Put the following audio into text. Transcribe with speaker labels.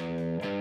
Speaker 1: Música